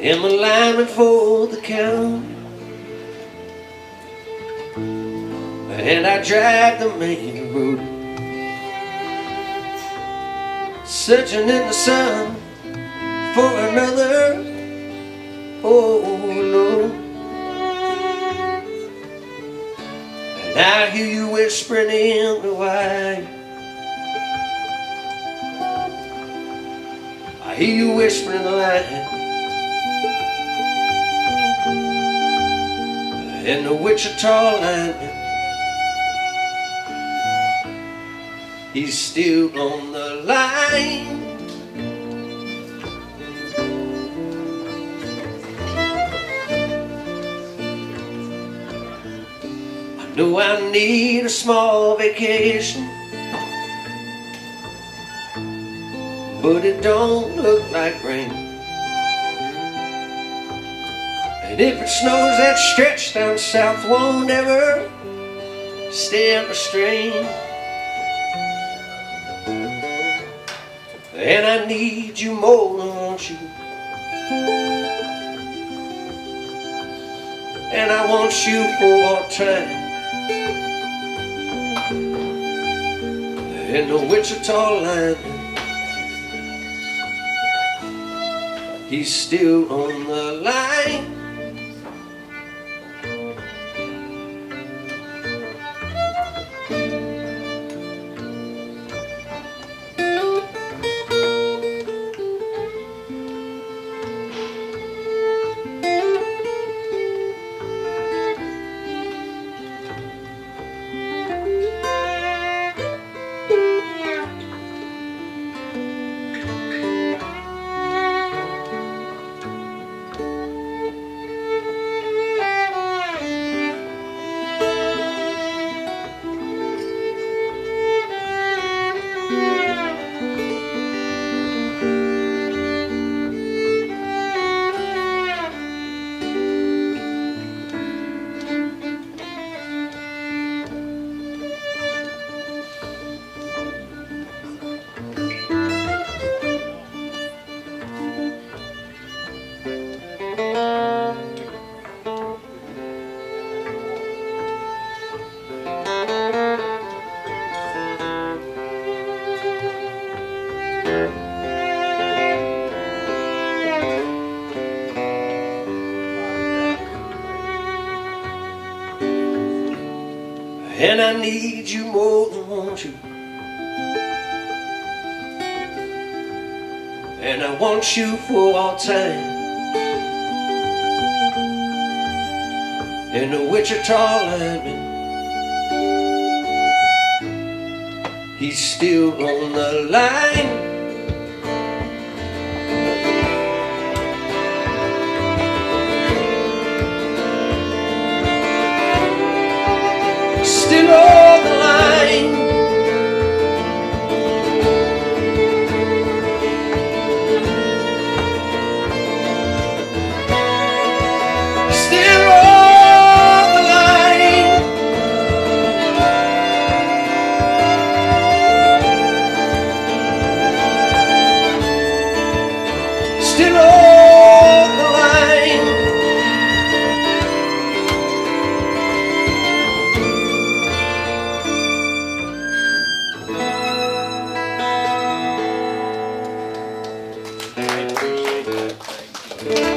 in the lineman for the count. And I drive the main road, searching in the sun for another. Oh no. And I hear you whispering in the white. I hear you whispering in the light. In the Wichita line. He's still on the line. I know I need a small vacation, but it don't look like rain. And if it snows, that stretch down south won't ever stay stand the strain. And I need you more than want you. And I want you for all time. In the Wichita line, he's still on the line. And I need you more than want you. And I want you for all time. In the Wichita lineman, he's still on the line. Appreciate that. Thank you.